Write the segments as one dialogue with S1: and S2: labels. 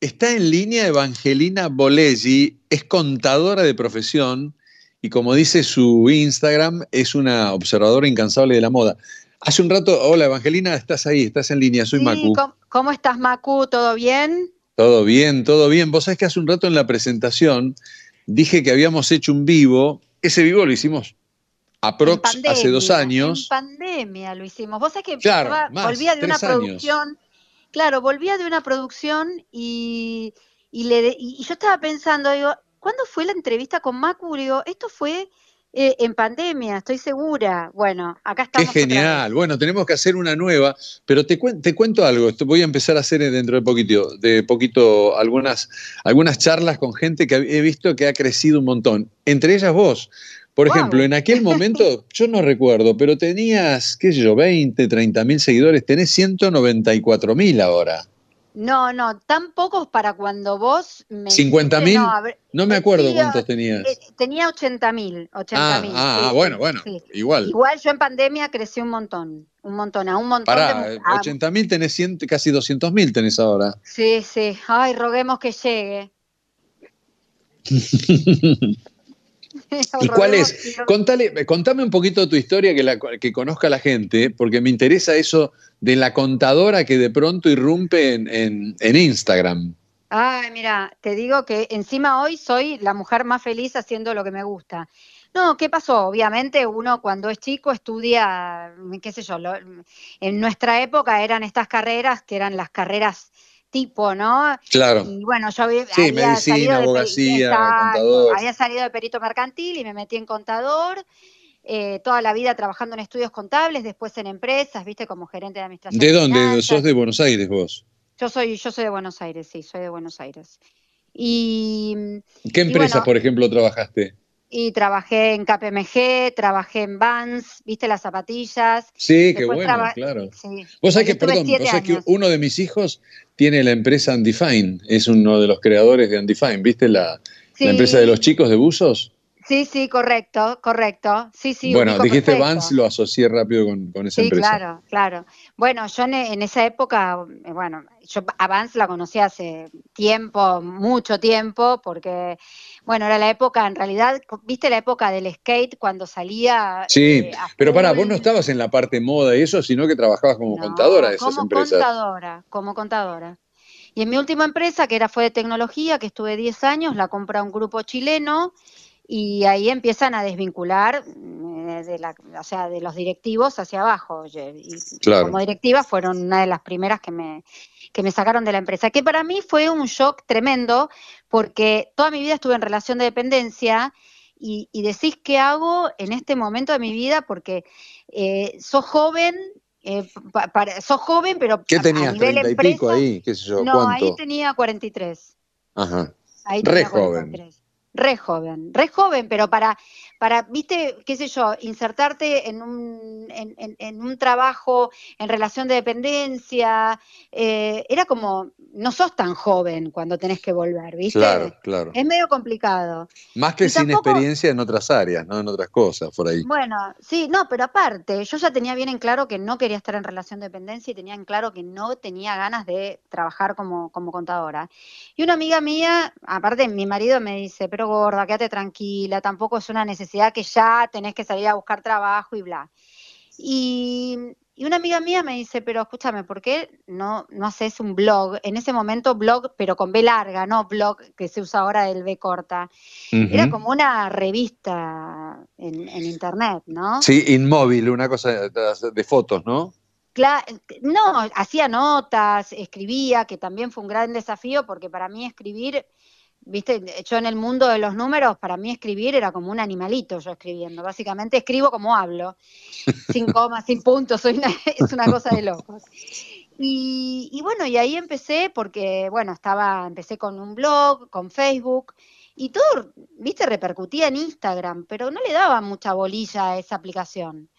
S1: Está en línea Evangelina Bolegi, es contadora de profesión y como dice su Instagram, es una observadora incansable de la moda. Hace un rato, hola Evangelina, estás ahí, estás en línea, soy
S2: Sí,
S1: Macu.
S2: ¿cómo, cómo estás, Macu? ¿Todo bien?
S1: Todo bien, todo bien. Vos sabés que hace un rato en la presentación dije que habíamos hecho un vivo. Ese vivo lo hicimos aprox hace dos años.
S2: En pandemia lo hicimos. Vos sabés que
S1: Claro,
S2: estaba-
S1: más,
S2: volvía de una
S1: tres años.
S2: Claro, volvía de una producción y, y, le de- y- yo estaba pensando, digo, ¿cuándo fue la entrevista con Macu? Digo, esto fue eh, en pandemia, estoy segura. Bueno, acá
S1: Qué
S2: estamos. otra
S1: genial. Bueno, tenemos que hacer una nueva, pero te, cuen- te cuento algo. Esto voy a empezar a hacer dentro de poquito, de poquito algunas, algunas charlas con gente que he visto que ha crecido un montón. Entre ellas vos. Por ejemplo, en aquel momento, yo no recuerdo, pero tenías, qué sé yo, 20, 30 mil seguidores, tenés 194 mil ahora.
S2: No, no, tan pocos para cuando vos me
S1: 50.000,
S2: dijiste, no,
S1: me
S2: eh,
S1: acuerdo cuántos
S2: eh,
S1: tenías.
S2: eh, tenía 80 mil, 80
S1: Ah,
S2: mil.
S1: ah, ah, bueno, bueno, igual.
S2: Igual yo en pandemia crecí un montón, un montón, a un montón de...
S1: Pará,
S2: a-
S1: 80 mil tenés 100, casi 200 mil tenés ahora.
S2: Sí, sí, ay, roguemos que llegue.
S1: ¿Y cuál es? Contale, contame un poquito tu historia que, la, que conozca la gente, porque me interesa eso de la contadora que de pronto irrumpe en, en- en Instagram.
S2: Ay, mira, te digo que encima hoy soy la mujer más feliz haciendo lo que me gusta. No, ¿qué pasó? Obviamente uno cuando es chico estudia, qué sé yo, lo- en nuestra época eran estas carreras que eran las carreras tipo, ¿no?
S1: Claro.
S2: Y bueno, yo había,
S1: Sí,
S2: había
S1: medicina,
S2: salido de
S1: abogacía,
S2: Exacto,
S1: contador.
S2: había salido de perito mercantil y me metí en contador, eh, toda la vida trabajando en estudios contables, después en empresas, viste, como gerente de administración.
S1: ¿De dónde?
S2: finanzas.
S1: ¿Sos de Buenos Aires vos?
S2: Yo soy, yo soy de Buenos Aires, sí, soy de Buenos Aires. Y,
S1: ¿Qué empresas,
S2: bueno,
S1: por ejemplo, trabajaste?
S2: Y trabajé en KPMG, trabajé en Vans, viste las zapatillas.
S1: Sí, qué bueno, claro.
S2: Sí.
S1: Vos sabés que, perdón, vos sabés que uno de mis hijos tiene la empresa Undefined, es uno de los creadores de Undefined, ¿viste la,
S2: Sí,
S1: la empresa de los chicos de buzos?
S2: Sí, sí, correcto, correcto. Sí, sí,
S1: bueno, dijiste
S2: perfecto.
S1: Vans, lo asocié rápido con, con esa
S2: Sí,
S1: empresa.
S2: claro, claro. Bueno, yo en, en esa época, eh, bueno, yo a Vans la conocí hace tiempo, mucho tiempo, porque, bueno, era la época, en realidad, ¿viste la época del skate cuando salía?
S1: Sí,
S2: eh,
S1: pero pará,
S2: full?
S1: vos no estabas en la parte moda y eso, sino que trabajabas como
S2: No,
S1: contadora de esas
S2: como
S1: empresas.
S2: contadora, como contadora. Y en mi última empresa, que era fue de tecnología, que estuve 10 años, la compra un grupo chileno y ahí empiezan a desvincular eh, de la, o sea, de los directivos hacia abajo. Y
S1: Claro.
S2: como directiva fueron una de las primeras que me, que me sacaron de la empresa, que para mí fue un shock tremendo porque toda mi vida estuve en relación de dependencia y, y decís qué hago en este momento de mi vida porque eh, sos joven, eh, pa- sos joven, pero
S1: ¿Qué
S2: a
S1: tenías?
S2: nivel
S1: ¿Treinta y
S2: empresa,
S1: pico ahí? ¿Qué sé yo?
S2: no,
S1: ¿Cuánto?
S2: ahí tenía 43.
S1: Ajá.
S2: Ahí
S1: Re
S2: tenía
S1: joven.
S2: 43. Re joven, re joven, pero para, para, viste, qué sé yo, insertarte en un, en, en- en un trabajo en relación de dependencia, eh, era como, no sos tan joven cuando tenés que volver, ¿viste?
S1: Claro, claro.
S2: Es medio complicado.
S1: Más que
S2: y
S1: sin
S2: tampoco-
S1: experiencia en otras áreas, ¿no? En otras cosas, por ahí.
S2: Bueno, sí, no, pero aparte, yo ya tenía bien en claro que no quería estar en relación de dependencia y tenía en claro que no tenía ganas de trabajar como, como contadora. Y una amiga mía, aparte mi marido me dice, pero gorda, quédate tranquila, tampoco es una necesidad que ya tenés que salir a buscar trabajo y bla. Y, y una amiga mía me dice, pero escúchame, ¿por qué no, no haces un blog? En ese momento blog, pero con B larga, no blog que se usa ahora del B corta. Era como una revista en, en internet, ¿no?
S1: Sí, inmóvil, una cosa de, fotos, ¿no?
S2: Cla- no, hacía notas, escribía, que también fue un gran desafío porque para mí escribir, viste, yo en el mundo de los números, para mí escribir era como un animalito yo escribiendo. Básicamente escribo como hablo, sin comas, sin puntos, soy una- es una cosa de locos. Y, y bueno, y ahí empecé porque, bueno, estaba, empecé con un blog, con Facebook, y todo, viste, repercutía en Instagram, pero no le daba mucha bolilla a esa aplicación.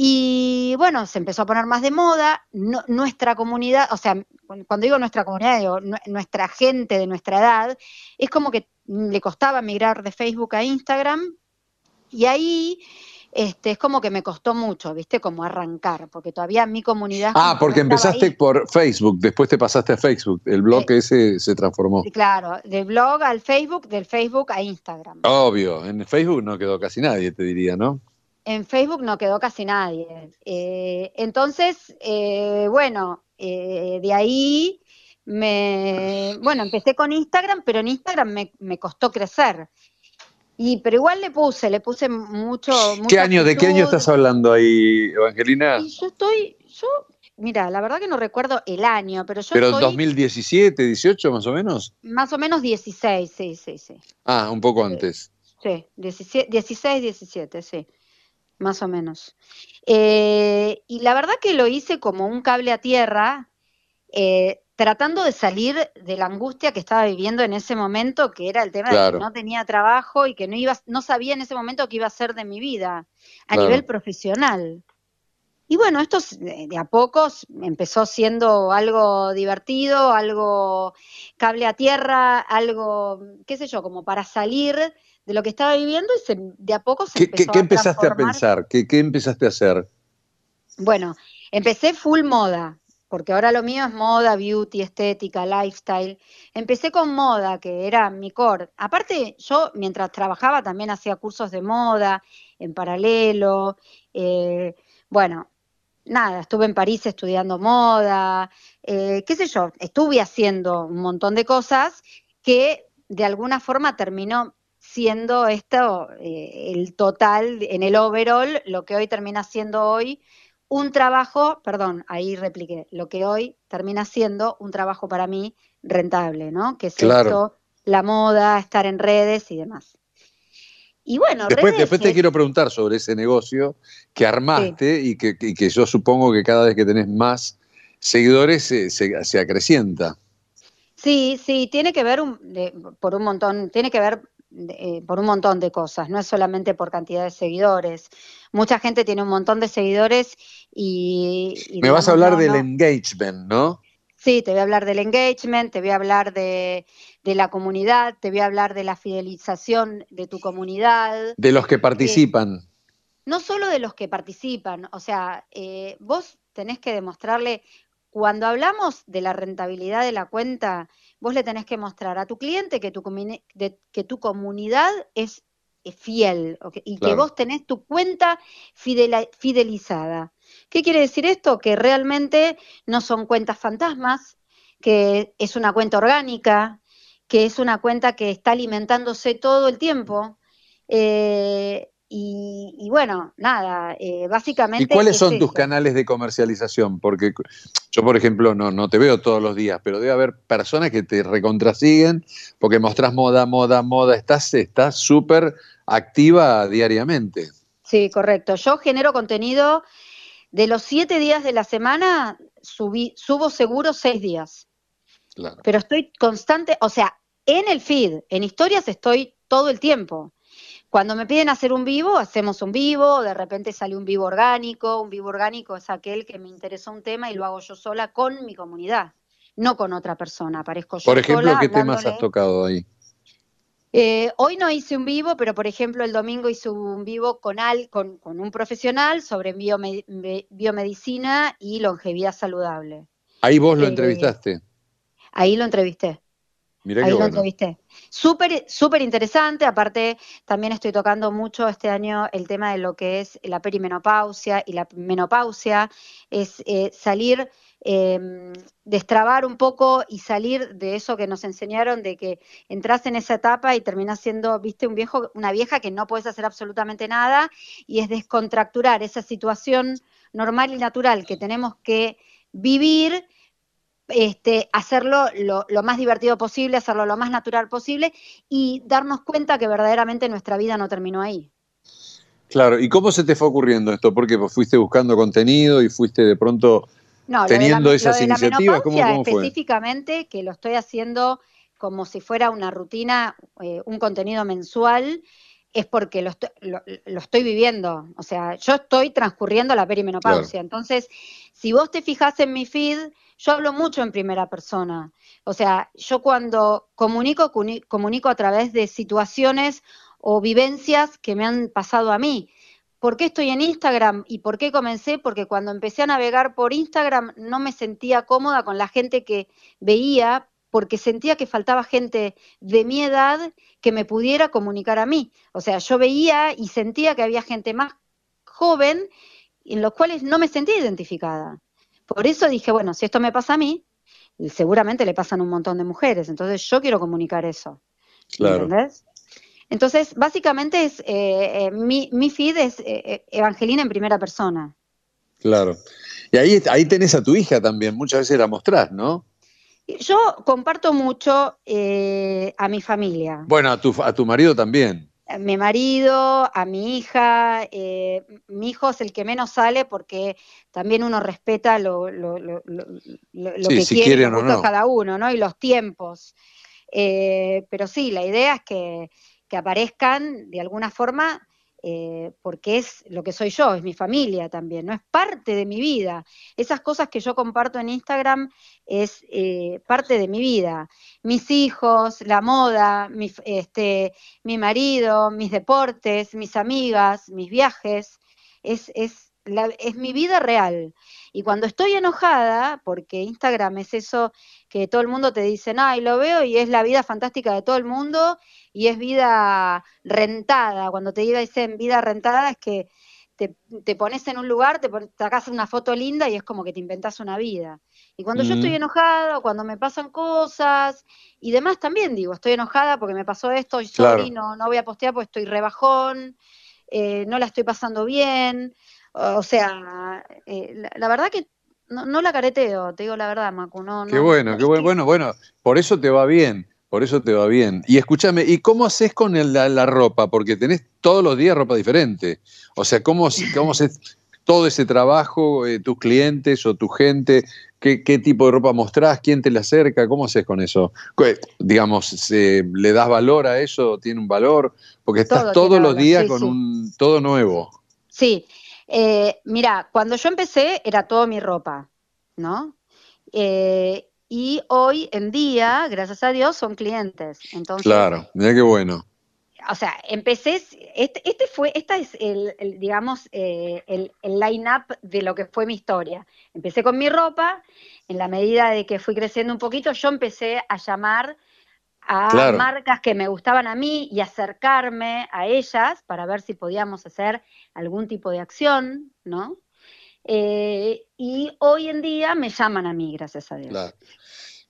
S2: Y bueno, se empezó a poner más de moda. No- nuestra comunidad, o sea, cu- cuando digo nuestra comunidad, digo nue- nuestra gente de nuestra edad, es como que le costaba migrar de Facebook a Instagram. Y ahí este, es como que me costó mucho, ¿viste? Como arrancar, porque todavía mi comunidad...
S1: Ah, porque empezaste por Facebook, después te pasaste a Facebook, el blog ese se transformó.
S2: Claro, del blog al Facebook, del Facebook a Instagram.
S1: Obvio, en Facebook no quedó casi nadie, te diría, ¿no?
S2: En Facebook no quedó casi nadie. Eh, entonces, eh, bueno, eh, de ahí me, bueno, empecé con Instagram, pero en Instagram me, me costó crecer. Y, pero igual le puse, le puse mucho.
S1: ¿Qué año, de qué año estás hablando ahí, Evangelina?
S2: yo estoy, yo, mira, la verdad que no recuerdo el año, pero yo
S1: ¿Pero 2017, 18 más o menos?
S2: Más o menos 16, sí, sí, sí.
S1: Ah, un poco antes.
S2: Sí, 16, 17, sí, más o menos. Eh, y la verdad que lo hice como un cable a tierra, eh, tratando de salir de la angustia que estaba viviendo en ese momento, que era el tema de que no tenía trabajo y que no iba, no sabía en ese momento qué iba a ser de mi vida a nivel profesional. Y bueno, esto de a pocos empezó siendo algo divertido, algo cable a tierra, algo, qué sé yo, como para salir de lo que estaba viviendo y de a poco se
S1: ¿Qué, empezó ¿qué empezaste a pensar? ¿Qué, ¿Qué empezaste a hacer?
S2: Bueno, empecé full moda porque ahora lo mío es moda, beauty, estética, lifestyle. Empecé con moda, que era mi core. Aparte, yo mientras trabajaba también hacía cursos de moda en paralelo. Eh, bueno, nada, estuve en París estudiando moda, eh, qué sé yo, estuve haciendo un montón de cosas que de alguna forma terminó siendo esto eh, el total en el overall, lo que hoy termina siendo hoy un trabajo, perdón, ahí repliqué, lo que hoy termina siendo un trabajo para mí rentable, ¿no? Que es esto, la moda, estar en redes y demás.
S1: Y bueno, después, después te quiero preguntar sobre ese negocio que armaste y, que, que, yo supongo que cada vez que tenés más seguidores se, se, acrecienta.
S2: Sí, sí, tiene que ver por un montón, tiene que ver eh, por un montón de cosas, no es solamente por cantidad de seguidores. Mucha gente tiene un montón de seguidores y...
S1: Me vas a hablar del engagement, ¿no?
S2: Sí, te voy a hablar del engagement, te voy a hablar de, la comunidad, te voy a hablar de la fidelización de tu comunidad.
S1: De los que participan.
S2: no solo de los que participan, o sea, eh, vos tenés que demostrarle, cuando hablamos de la rentabilidad de la cuenta, vos le tenés que mostrar a tu cliente que tu, que tu comunidad es, fiel y que vos tenés tu cuenta fidelizada. ¿Qué quiere decir esto? Que realmente no son cuentas fantasmas, que es una cuenta orgánica, que es una cuenta que está alimentándose todo el tiempo. Eh, y, bueno, nada, eh, básicamente.
S1: ¿Y cuáles son tus canales de comercialización? Porque yo, por ejemplo, no, no te veo todos los días, pero debe haber personas que te recontrasiguen porque mostrás moda, moda, moda. Estás súper activa diariamente.
S2: Sí, correcto. Yo genero contenido de los siete días de la semana, subí, subo seguro seis días. Claro. Pero estoy constante, o sea, en el feed, en historias estoy todo el tiempo. Cuando me piden hacer un vivo, hacemos un vivo, de repente sale un vivo orgánico, un vivo orgánico es aquel que me interesó un tema y lo hago yo sola con mi comunidad, no con otra persona, aparezco yo
S1: Por ejemplo, ¿qué temas has tocado ahí?
S2: Eh, hoy no hice un vivo, pero por ejemplo el domingo hice un vivo con, al, con, un profesional sobre biomedicina y longevidad saludable.
S1: Ahí vos lo eh, entrevistaste.
S2: Ahí lo entrevisté. Ahí lo entrevisté. Súper, súper interesante, aparte también estoy tocando mucho este año el tema de lo que es la perimenopausia y la menopausia, es eh, salir, eh, destrabar un poco y salir de eso que nos enseñaron de que entras en esa etapa y terminas siendo, viste, un viejo, una vieja que no puedes hacer absolutamente nada. Y es descontracturar esa situación normal y natural que tenemos que vivir este, hacerlo lo, más divertido posible, hacerlo lo más natural posible y darnos cuenta que verdaderamente nuestra vida no terminó ahí.
S1: Claro, ¿y cómo se te fue ocurriendo esto? Porque fuiste buscando contenido y fuiste de pronto teniendo esas iniciativas. ¿Cómo,
S2: específicamente, que lo estoy haciendo como si fuera una rutina, eh, un contenido mensual, es porque lo estoy, viviendo. O sea, yo estoy transcurriendo la perimenopausia. Entonces, si vos te fijas en mi feed, yo hablo mucho en primera persona. O sea, yo cuando comunico, comunico a través de situaciones o vivencias que me han pasado a mí. ¿Por qué estoy en Instagram y por qué comencé? Porque cuando empecé a navegar por Instagram no me sentía cómoda con la gente que veía porque sentía que faltaba gente de mi edad que me pudiera comunicar a mí. O sea, yo veía y sentía que había gente más joven en los cuales no me sentía identificada. Por eso dije, bueno, si esto me pasa a mí, seguramente le pasan un montón de mujeres, entonces yo quiero comunicar eso. Claro. ¿Entendés? Entonces, básicamente es eh, eh, mi, mi, feed es eh, Evangelina en primera persona.
S1: Claro. Y ahí, ahí tenés a tu hija también, muchas veces la mostrás, ¿no?
S2: Yo comparto mucho a mi familia.
S1: Bueno, a tu, a tu marido también.
S2: A mi marido, a mi hija. mi hijo es el que menos sale porque también uno respeta lo, lo, lo, lo que quiere cada uno, ¿no? Y los tiempos. pero sí, la idea es que que aparezcan de alguna forma eh, porque es lo que soy yo, es mi familia también, no es parte de mi vida. Esas cosas que yo comparto en Instagram es eh, parte de mi vida. Mis hijos, la moda, mi, este, mi marido, mis deportes, mis amigas, mis viajes, es, es, es mi vida real. Y cuando estoy enojada, porque Instagram es eso que todo el mundo te dice, ay, lo veo y es la vida fantástica de todo el mundo y es vida rentada. Cuando te dicen vida rentada es que te, pones en un lugar, te sacas una foto linda y es como que te inventas una vida. Y cuando yo estoy enojada, cuando me pasan cosas y demás también digo, estoy enojada porque me pasó esto, y sorry, no, no voy a postear porque estoy rebajón, eh, no la estoy pasando bien. O sea, eh, la, verdad que no, la careteo, te digo la verdad, Macu. No,
S1: qué bueno, qué bueno, bueno, bueno, por eso te va bien, por eso te va bien. Y escúchame, ¿y cómo haces con la, ropa? Porque tenés todos los días ropa diferente. O sea, ¿cómo, cómo haces todo ese trabajo, eh, tus clientes o tu gente? ¿Qué, ¿Qué, tipo de ropa mostrás? ¿Quién te la acerca? ¿Cómo haces con eso? Digamos, ¿le das valor a eso? ¿Tiene un valor? Porque estás todos los días con un todo nuevo.
S2: Sí, eh, mira, cuando yo empecé era todo mi ropa, ¿no? Eh, y hoy en día, gracias a Dios, son clientes. Entonces,
S1: claro, mira qué bueno.
S2: O sea, empecé, este, este fue, esta es el, digamos, eh, el, el line-up de lo que fue mi historia. Empecé con mi ropa, en la medida de que fui creciendo un poquito, yo empecé a llamar a marcas que me gustaban a mí y acercarme a ellas para ver si podíamos hacer algún tipo de acción, ¿no? Eh, y hoy en día me llaman a mí, gracias a Dios.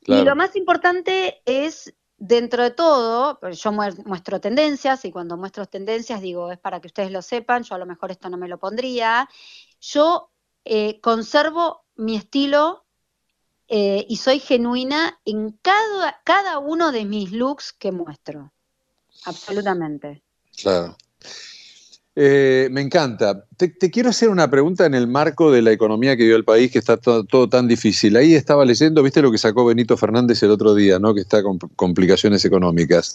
S2: Y lo más importante es, dentro de todo, pues yo muestro tendencias y cuando muestro tendencias digo, es para que ustedes lo sepan, yo a lo mejor esto no me lo pondría. Yo eh, conservo mi estilo eh, y soy genuina en cada, cada uno de mis looks que muestro. Absolutamente.
S1: Claro. Eh, me encanta. Te, quiero hacer una pregunta en el marco de la economía que vive el país, que está todo, tan difícil. Ahí estaba leyendo, viste lo que sacó Benito Fernández el otro día, ¿no? que está con complicaciones económicas.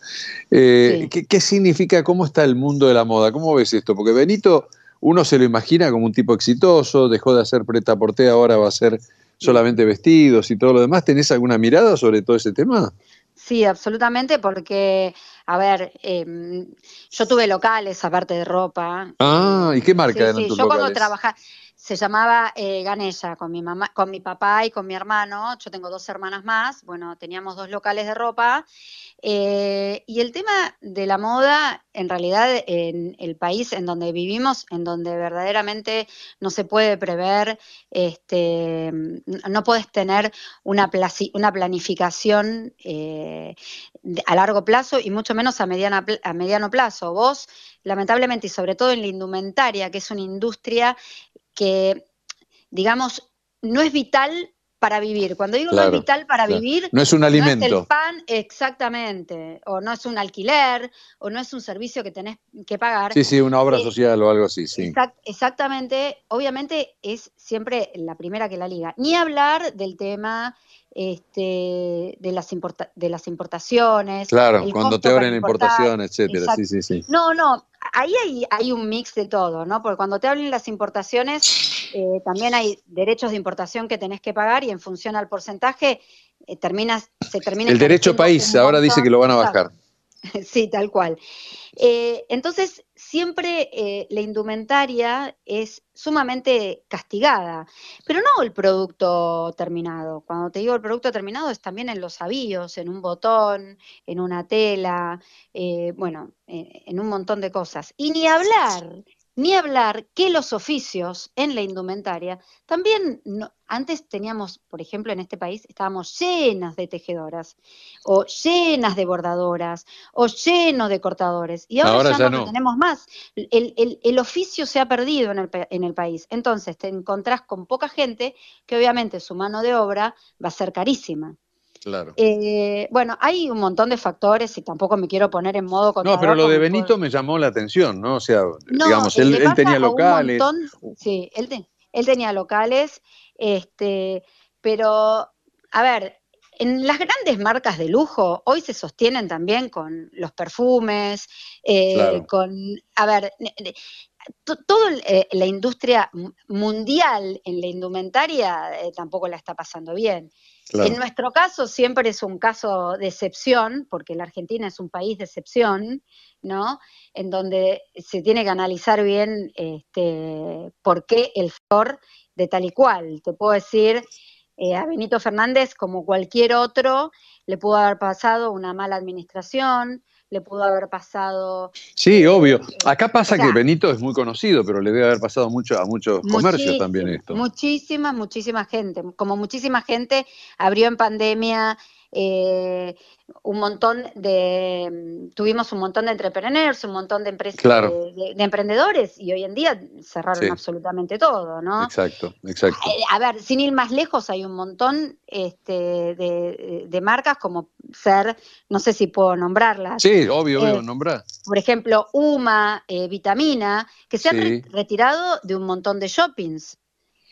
S1: Eh, ¿qué, ¿Qué significa, cómo está el mundo de la moda? ¿Cómo ves esto? Porque Benito, uno se lo imagina como un tipo exitoso, dejó de hacer preta porte, ahora va a ser solamente vestidos y todo lo demás. ¿Tenés alguna mirada sobre todo ese tema?
S2: Sí, absolutamente, porque, a ver, em, yo tuve locales aparte de ropa.
S1: Ah, ¿y qué marca eran tus
S2: Yo cuando trabajaba, se llamaba eh, con mi mamá, con mi papá y con mi hermano. Yo tengo dos hermanas más. Bueno, teníamos dos locales de ropa eh, y el tema de la moda, en realidad, en el país en donde vivimos, en donde verdaderamente no se puede prever, este, no puedes tener una, planificación eh, a largo plazo y mucho menos a mediano plazo. Vos, lamentablemente, y sobre todo en la indumentaria, que es una industria que, digamos, no es vital para vivir. Cuando digo no es vital para vivir,
S1: no es un alimento.
S2: No es el pan, exactamente, o no es un alquiler, o no es un servicio que tenés que pagar.
S1: Sí, sí, una obra eh, social o algo así, sí.
S2: exactamente, obviamente es siempre la primera que la liga. Ni hablar del tema este, de, las de las importaciones.
S1: Claro, cuando te abren importaciones, etcétera, sí, sí, sí.
S2: No, no, ahí hay, hay, un mix de todo, ¿no? Porque cuando te hablen las importaciones, eh, también hay derechos de importación que tenés que pagar y en función al porcentaje eh, terminas, se termina...
S1: El derecho país, ahora dice que lo van a bajar.
S2: sí, tal cual. Eh, entonces, siempre eh, la indumentaria es sumamente castigada, pero no el producto terminado. Cuando te digo el producto terminado es también en los avíos, en un botón, en una tela, eh, bueno, en un montón de cosas. Y ni hablar ni hablar que los oficios en la indumentaria también, antes teníamos, por ejemplo, en este país, estábamos llenas de tejedoras, o llenas de bordadoras, o llenos de cortadores, y ahora, ya, no, tenemos más. El, oficio se ha perdido en el, en el país. Entonces te encontrás con poca gente que obviamente su mano de obra va a ser carísima.
S1: Claro.
S2: Eh, bueno, hay un montón de factores y tampoco me quiero poner en modo
S1: No, pero lo de Benito me llamó la atención, ¿no? O sea, digamos, él, tenía locales.
S2: sí, él, él tenía locales, este, pero, a ver, en las grandes marcas de lujo hoy se sostienen también con los perfumes, eh, con, a ver, toda eh, la industria mundial en la indumentaria tampoco la está pasando bien. En nuestro caso siempre es un caso de excepción, porque la Argentina es un país de excepción, ¿no? En donde se tiene que analizar bien este, por qué el FOR de tal y cual. Te puedo decir, eh, a Benito Fernández, como cualquier otro, le pudo haber pasado una mala administración, le pudo haber pasado.
S1: Sí, obvio. Acá pasa que Benito es muy conocido, pero le debe haber pasado mucho a muchos comercios también esto.
S2: Muchísima, muchísima gente. Como muchísima gente abrió en pandemia eh, un montón de, tuvimos un montón de entrepreneurs, un montón de empresas, de, emprendedores y hoy en día cerraron absolutamente todo, ¿no?
S1: Exacto, exacto.
S2: Eh, a, ver, sin ir más lejos, hay un montón este, de, marcas como ser, no sé si puedo nombrarlas.
S1: Sí, obvio, obvio, eh, nombrar.
S2: Por ejemplo, UMA, Vitamina, que se han retirado de un montón de shoppings.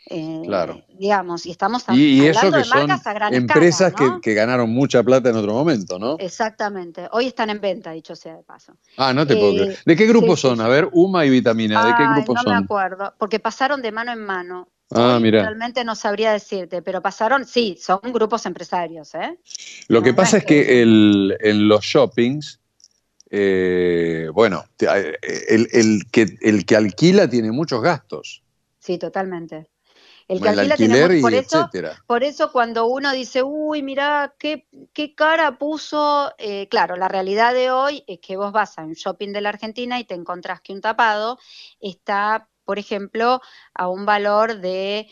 S2: Eh, claro. Digamos, y estamos
S1: y, hablando de marcas a gran empresas que, ganaron mucha plata en otro momento, ¿no?
S2: Exactamente. Hoy están en venta, dicho sea de paso.
S1: Ah, no te puedo creer. Eh, ¿De qué grupo son? A ver, UMA y Vitamina, ¿de qué grupo son?
S2: No me acuerdo, porque pasaron de mano en mano.
S1: Ah, mira.
S2: Realmente no sabría decirte, pero pasaron, sí, son grupos empresarios, ¿eh?
S1: Lo que pasa es que, en los shoppings, eh, bueno, el, el, que, el que alquila tiene muchos gastos.
S2: Sí, totalmente. El que alquila tiene por eso, por eso cuando uno dice, uy, mira qué, qué cara puso, eh, claro, la realidad de hoy es que vos vas a un shopping de la Argentina y te encontrás que un tapado está, por ejemplo, a un valor de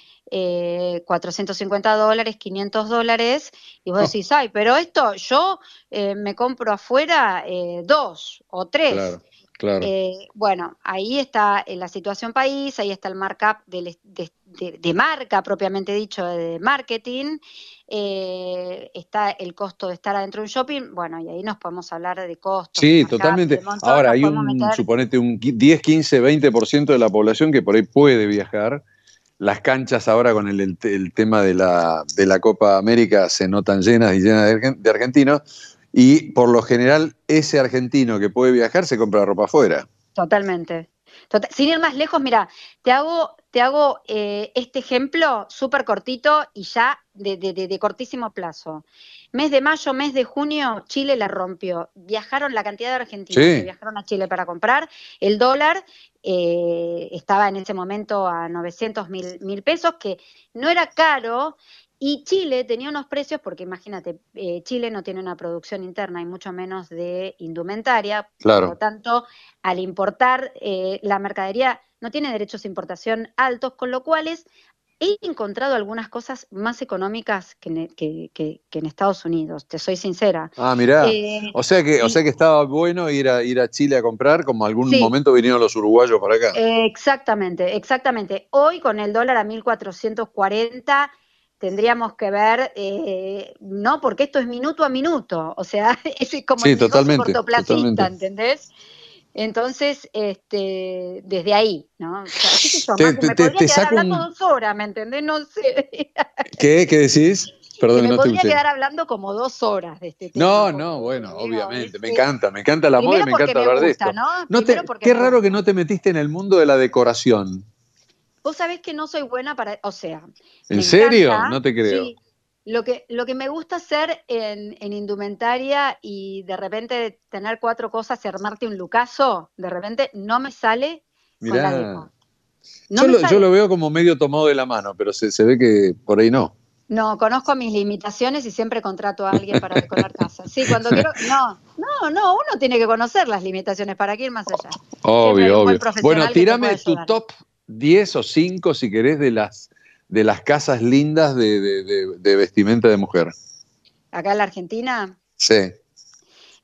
S2: 450 eh, dólares, 500 dólares, y vos oh. decís, ay, pero esto yo eh, me compro afuera dos o tres. Bueno, ahí está la situación país, ahí está el markup de, de, marca propiamente dicho, de marketing, eh, está el costo de estar adentro de un shopping, bueno, y ahí nos podemos hablar de costos.
S1: Sí, totalmente. Ahora, hay un, suponete, un 10, 15, 20% de la población que por ahí puede viajar. Las canchas ahora con el, tema de la, de la, Copa América se notan llenas y llenas de, de argentinos. Y por lo general, ese argentino que puede viajar se compra ropa afuera.
S2: Totalmente. sin ir más lejos, mira, te hago te hago eh, este ejemplo súper cortito y ya de, cortísimo plazo. Mes de mayo, mes de junio, Chile la rompió. Viajaron la cantidad de argentinos que viajaron a Chile para comprar. El dólar eh, estaba en ese momento a 900 mil, mil pesos, que no era caro y Chile tenía unos precios, porque imagínate, eh, Chile no tiene una producción interna y mucho menos de indumentaria,
S1: por
S2: lo tanto, al importar eh, la mercadería no tiene derechos de importación altos, con lo cual he encontrado algunas cosas más económicas que, en Estados Unidos, te soy sincera.
S1: Ah, mirá. Eh, o, sea que, o sea que estaba bueno ir a, ir a Chile a comprar, como algún momento vinieron los uruguayos para acá.
S2: exactamente, exactamente. Hoy con el dólar a 1440 tendríamos que ver, eh, no, porque esto es minuto a minuto, o sea, es como
S1: sí, el totalmente,
S2: cortoplacista, ¿entendés? Entonces, este, desde ahí, ¿no? O sea, te, me podría quedar hablando dos horas, ¿me entendés? No sé.
S1: ¿Qué? ¿Qué decís? Perdón,
S2: que
S1: me
S2: podría quedar hablando como dos horas de este tema.
S1: No, no, bueno, obviamente, me encanta, me encanta la moda y me encanta hablar de esto. ¿no? qué raro que no te metiste en el mundo de la decoración.
S2: Vos sabés que no soy buena para, o sea.
S1: ¿En serio? no te creo.
S2: Lo que, lo que me gusta hacer en, en, indumentaria y de repente tener cuatro cosas y armarte un lucaso, de repente no me sale
S1: Mirá. yo, lo, yo, lo, veo como medio tomado de la mano, pero se, se ve que por ahí no.
S2: No, conozco mis limitaciones y siempre contrato a alguien para decorar casa. Sí, cuando quiero. No, no, no, uno tiene que conocer las limitaciones para que ir más allá.
S1: Obvio, obvio. Bueno, tírame tu top 10 o 5, si querés, de las, de las casas lindas de, de vestimenta de mujer.
S2: ¿Acá en la Argentina?
S1: Sí.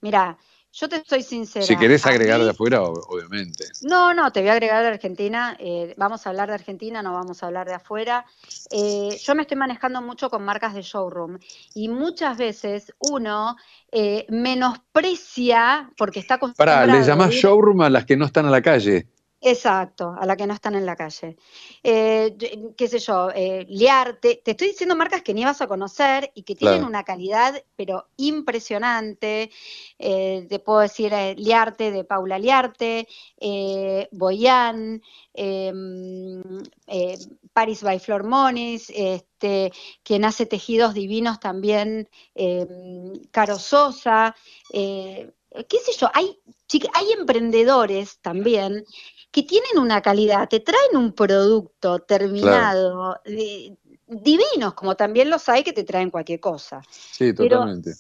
S2: Mira, yo te estoy sincera.
S1: Si querés agregar de afuera, obviamente.
S2: No, no, te voy a agregar de Argentina. Eh, vamos a hablar de Argentina, no vamos a hablar de afuera. Eh, yo me estoy manejando mucho con marcas de showroom y muchas veces uno eh, menosprecia porque está
S1: acostumbrado. Pará, le llamás showroom a las que no están a la calle.
S2: Exacto, a la que no están en la calle. Eh, qué sé yo, eh, Liarte, te estoy diciendo marcas que ni vas a conocer y que tienen una calidad, pero impresionante. Eh, te puedo decir Liarte de Paula Liarte, Boyan, em, Paris by Flor Monis, este, quien hace tejidos divinos también, em, Caro Sosa qué sé yo, hay, hay emprendedores también que tienen una calidad, te traen un producto terminado, divinos, como también los hay que te traen cualquier cosa.
S1: Sí, totalmente.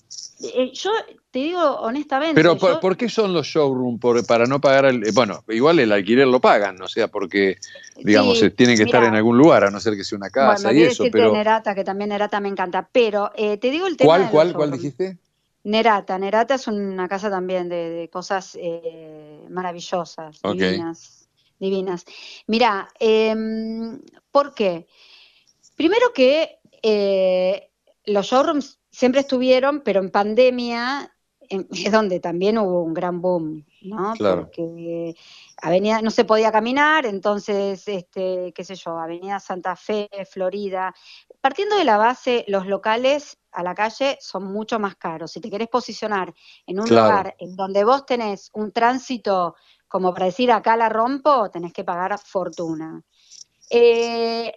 S2: Eh, yo te digo honestamente.
S1: Pero ¿por, qué son los showrooms? para no pagar el. Bueno, igual el alquiler lo pagan, o sea, porque, digamos, tienen que estar en algún lugar, a no ser que sea una casa y eso. Pero...
S2: Nerata, que también Nerata me encanta. Pero eh, te digo el tema.
S1: ¿Cuál, cuál, cuál dijiste?
S2: Nerata, Nerata es una casa también de, cosas eh, maravillosas, divinas, divinas. Mira, em, ¿por qué? Primero que eh, los showrooms siempre estuvieron, pero en pandemia es donde también hubo un gran boom, ¿no? Porque Avenida no se podía caminar, entonces, este, qué sé yo, Avenida Santa Fe, Florida. Partiendo de la base, los locales a la calle son mucho más caros. Si te querés posicionar en un lugar en donde vos tenés un tránsito, como para decir acá la rompo, tenés que pagar fortuna. Eh,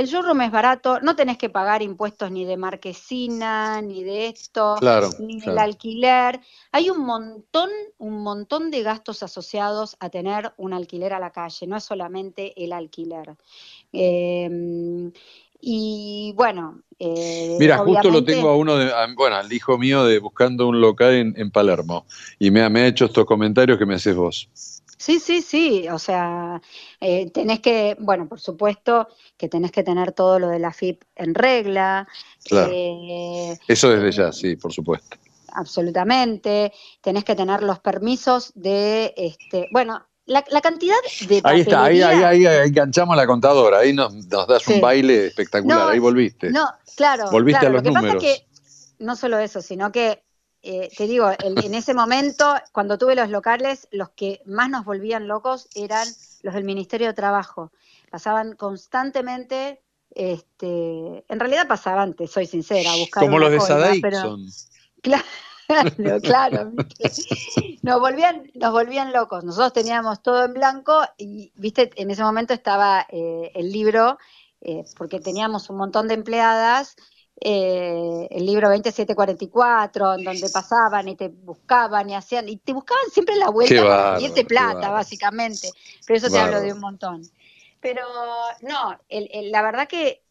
S2: el showroom es barato, no tenés que pagar impuestos ni de marquesina, ni de esto, ni del alquiler. Hay un montón, un montón de gastos asociados a tener un alquiler a la calle, no es solamente el alquiler. Em, y bueno.
S1: Eh, Mira, justo lo tengo a uno, de, bueno, al hijo mío de buscando un local en, Palermo, y me, me ha hecho estos comentarios que me haces vos.
S2: Sí, sí, sí, o sea, eh, tenés que, bueno, por supuesto que tenés que tener todo lo de la FIP en regla.
S1: Claro. Eh, Eso desde ya, sí, por supuesto.
S2: Absolutamente. Tenés que tener los permisos de, este, bueno, la, cantidad de...
S1: Ahí está, ahí, ahí, ahí, enganchamos la contadora, ahí nos, das un baile espectacular, ahí volviste.
S2: No, claro.
S1: Volviste
S2: a
S1: los
S2: lo
S1: que Pasa
S2: que no solo eso, sino que eh, te digo, en ese momento, cuando tuve los locales, los que más nos volvían locos eran los del Ministerio de Trabajo. Pasaban constantemente, este, en realidad pasaban, te soy sincera, buscar
S1: Como los de Sadaic son.
S2: Claro, claro. Nos volvían, nos volvían locos. Nosotros teníamos todo en blanco y, viste, en ese momento estaba eh, el libro, eh, porque teníamos un montón de empleadas eh, el libro 2744, en donde pasaban y te buscaban y hacían, y te buscaban siempre la vuelta y irte plata, básicamente. Pero eso te hablo de un montón. Pero no, la verdad que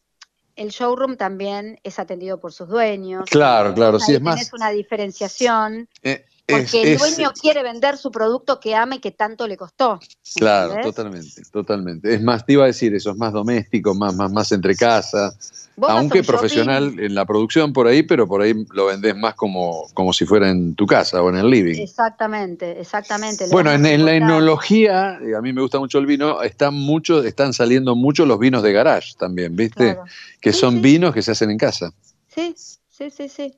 S2: el showroom también es atendido por sus dueños.
S1: Claro, claro, sí, es más.
S2: Es una diferenciación. Eh, porque el dueño quiere vender su producto que ama y que tanto le costó.
S1: Claro, totalmente, totalmente. Es más, te iba a decir eso, es más doméstico, más, más, más entre casa. Aunque profesional en la producción por ahí, pero por ahí lo vendés más como, como si fuera en tu casa o en el living.
S2: Exactamente, exactamente.
S1: Bueno, en, la enología, a mí me gusta mucho el vino, están muchos, están saliendo muchos los vinos de garage también, ¿viste? Que son vinos que se hacen en casa.
S2: Sí, sí, sí, sí.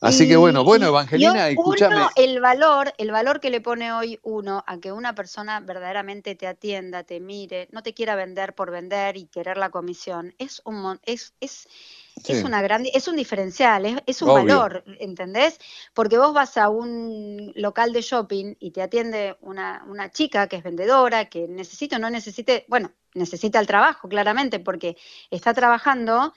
S1: Así que bueno, bueno, Evangelina, escúchame.
S2: el valor, el valor que le pone hoy uno a que una persona verdaderamente te atienda, te mire, no te quiera vender por vender y querer la comisión, es un es es es una gran, es un diferencial, es, un valor, ¿entendés? Porque vos vas a un local de shopping y te atiende una, una chica que es vendedora, que necesita o no necesite, bueno, necesita el trabajo, claramente, porque está trabajando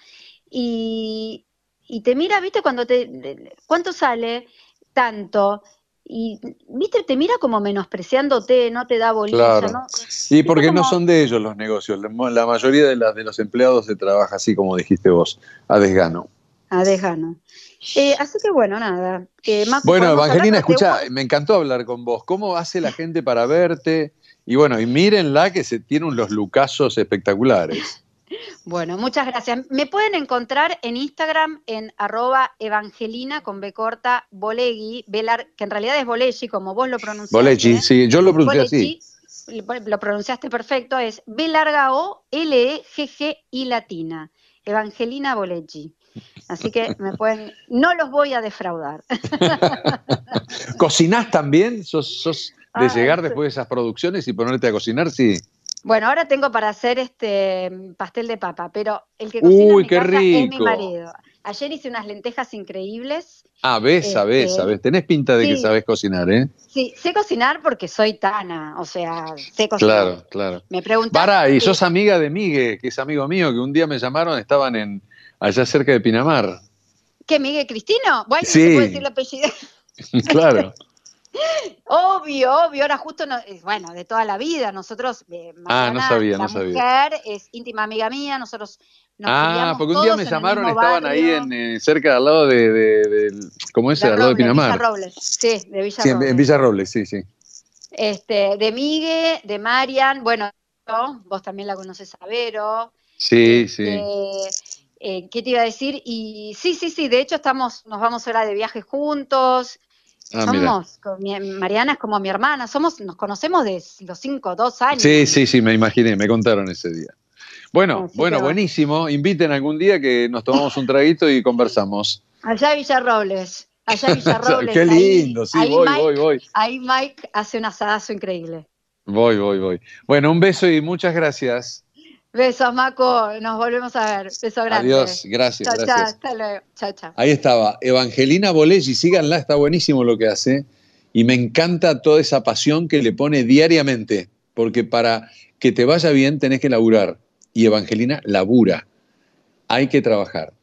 S2: y, y te mira, viste, cuando te, ¿cuánto sale? Tanto. Y, viste, te mira como menospreciándote, no te da bolilla.
S1: Claro. ¿no? Y porque no son de ellos los negocios. La mayoría de, las de los empleados se trabaja así, como dijiste vos, a desgano.
S2: A desgano. Eh, así que bueno, nada.
S1: bueno, Evangelina, escucha, me encantó hablar con vos. ¿Cómo hace la gente para verte? Y bueno, y mírenla que se tiene unos lucazos espectaculares.
S2: Bueno, muchas gracias. Me pueden encontrar en Instagram en arroba evangelina con B corta Bolegui, que en realidad es Bolegui, como vos lo pronunciaste.
S1: Bolegui, sí, yo lo pronuncié así.
S2: Lo pronunciaste perfecto, es B larga O, L, E, G, G y latina. Evangelina Bolegui. Así que me pueden, no los voy a defraudar.
S1: ¿Cocinás también? ¿Sos, sos de llegar después de esas producciones y ponerte a cocinar? Sí.
S2: Bueno, ahora tengo para hacer este pastel de papa, pero el que cocina Uy, en mi casa es mi marido. Ayer hice unas lentejas increíbles.
S1: Ah, ves, sabes, este, sabes. Tenés pinta de que sabes cocinar, ¿eh?
S2: Sí, sé cocinar porque soy Tana, o sea, sé cocinar.
S1: Claro, claro.
S2: Me preguntaron.
S1: Para, y sos amiga de Miguel, que es amigo mío, que un día me llamaron, estaban en allá cerca de Pinamar.
S2: ¿Qué, Miguel Cristino? Bueno, sí. se puede decir el apellido.
S1: claro.
S2: Obvio, obvio, ahora justo, eh, bueno, de toda la vida, nosotros,
S1: eh, ah, no sabía,
S2: la
S1: no sabía.
S2: mujer es íntima amiga mía, nosotros nos
S1: Ah, porque un día me llamaron, estaban ahí en, eh, cerca al lado de, de, ¿cómo es? al lado de Pinamar.
S2: Villa Robles, sí, de Villa
S1: sí,
S2: Robles.
S1: En Villa Robles, sí, sí.
S2: Este, de Migue, de Marian, bueno, vos también la conoces a Vero.
S1: Sí, sí.
S2: Eh, ¿Qué te iba a decir? Y sí, sí, sí, de hecho estamos, nos vamos ahora de viaje juntos, Ah, somos, Mariana es como mi hermana, somos, nos conocemos de los cinco, dos años.
S1: Sí, sí, sí, me imaginé, me contaron ese día. Bueno, bueno, buenísimo. Inviten algún día que nos tomamos un traguito y conversamos.
S2: Allá Villarrobles, allá Villarrobles.
S1: Qué lindo, sí, voy, voy, voy.
S2: Ahí Mike hace un asadazo increíble.
S1: Voy, voy, voy. Bueno, un beso y muchas gracias.
S2: Besos, Maco. Nos volvemos a ver. Beso grande.
S1: Adiós, gracias.
S2: Chao,
S1: chao.
S2: Hasta luego. Chao, chao.
S1: Ahí estaba. Evangelina Bolelli, síganla, está buenísimo lo que hace. Y me encanta toda esa pasión que le pone diariamente. Porque para que te vaya bien tenés que laburar. Y Evangelina labura. Hay que trabajar.